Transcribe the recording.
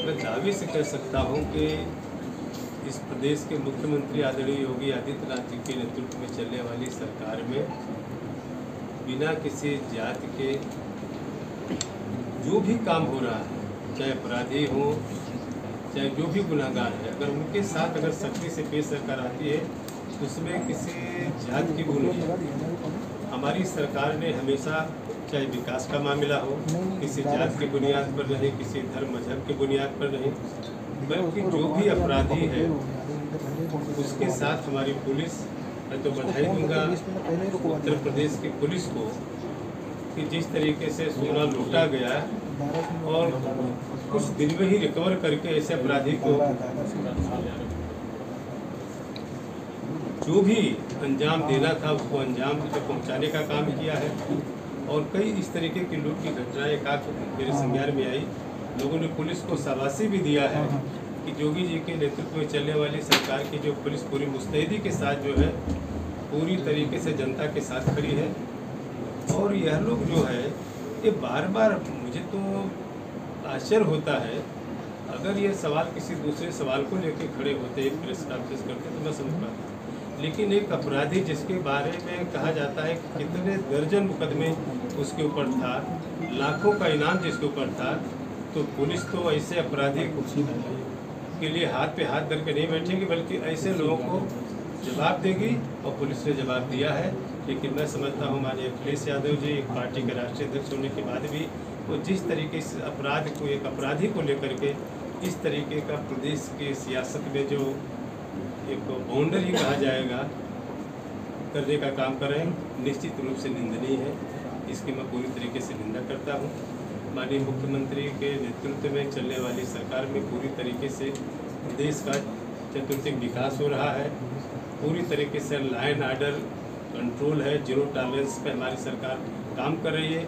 मैं दावे से कह सकता हूँ कि इस प्रदेश के मुख्यमंत्री आदरणीय योगी आदित्यनाथ जी के नेतृत्व में चलने वाली सरकार में बिना किसी जाति के जो भी काम हो रहा है, चाहे अपराधी हो, चाहे जो भी गुनाहगार है, अगर उनके साथ अगर सख्ती से पेश सरकार आती है तो उसमें किसी जात की भूल नहीं। हमारी सरकार ने हमेशा चाहे विकास का मामला हो किसी जात की बुनियाद पर नहीं किसी धर्म मज़हब की बुनियाद पर नहीं बल्कि जो भी अपराधी है उसके साथ हमारी पुलिस मैं तो बधाई दूँगा उत्तर प्रदेश की पुलिस को कि जिस तरीके से सोना लूटा गया और कुछ दिन में ही रिकवर करके ऐसे अपराधी को जो भी अंजाम देना था, उसको अंजाम तक पहुँचाने का काम किया है। और कई इस तरीके की लूट की घटनाएँ एकाक मेरे संज्ञान में आई। लोगों ने पुलिस को शाबाशी भी दिया है कि योगी जी के नेतृत्व में चलने वाली सरकार की जो पुलिस पूरी मुस्तैदी के साथ जो है, पूरी तरीके से जनता के साथ खड़ी है। और यह लोग जो है, ये बार बार मुझे तो आश्चर्य होता है। अगर ये सवाल किसी दूसरे सवाल को लेकर खड़े होते प्रेस कॉन्फ्रेंस करते तो मैं समझ पाता। लेकिन एक अपराधी जिसके बारे में कहा जाता है कि कितने दर्जन मुकदमे उसके ऊपर था, लाखों का इनाम जिसके ऊपर था तो पुलिस तो ऐसे अपराधी को लिए हाथ पे हाथ धर के नहीं बैठेगी, बल्कि ऐसे लोगों को जवाब देगी और पुलिस ने जवाब दिया है लेकिन मैं समझता हूँ माननीय अखिलेश यादव जी, एक पार्टी के राष्ट्रीय अध्यक्ष होने के बाद भी वो जिस तरीके से अपराध को, एक अपराधी को लेकर के इस तरीके का प्रदेश की सियासत में जो एक बाउंड्री कहा जाएगा। करने का काम कर रहे हैं। निश्चित रूप से निंदनीय है। इसकी मैं पूरी तरीके से निंदा करता हूँ। माननीय मुख्यमंत्री के नेतृत्व में चलने वाली सरकार में पूरी तरीके से देश का चतुर्थिक विकास हो रहा है। पूरी तरीके से लाइन आर्डर कंट्रोल है। ज़ीरो टॉलरेंस पे हमारी सरकार काम कर रही है।